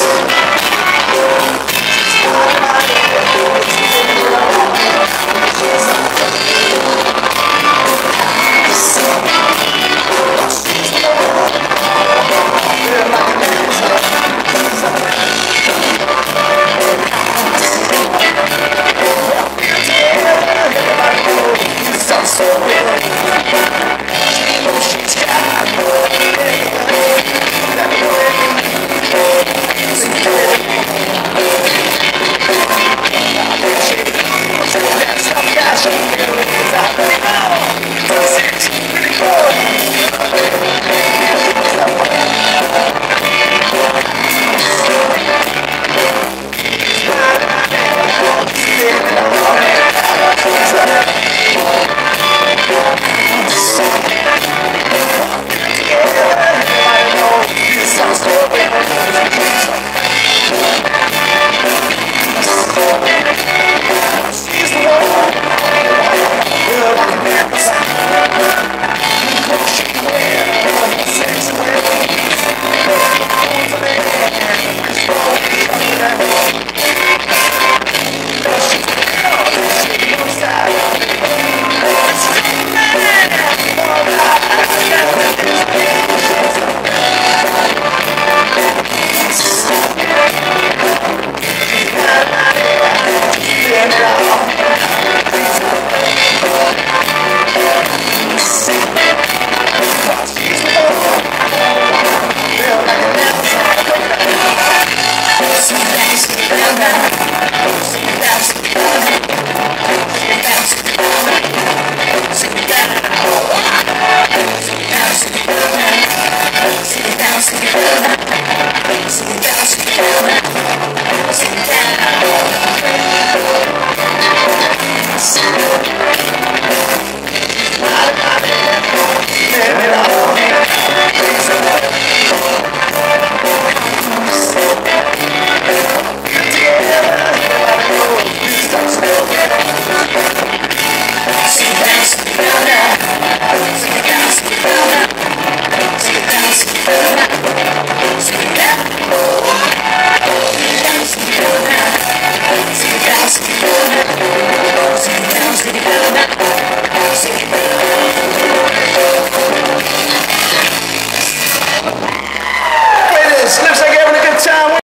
so real. Yeah.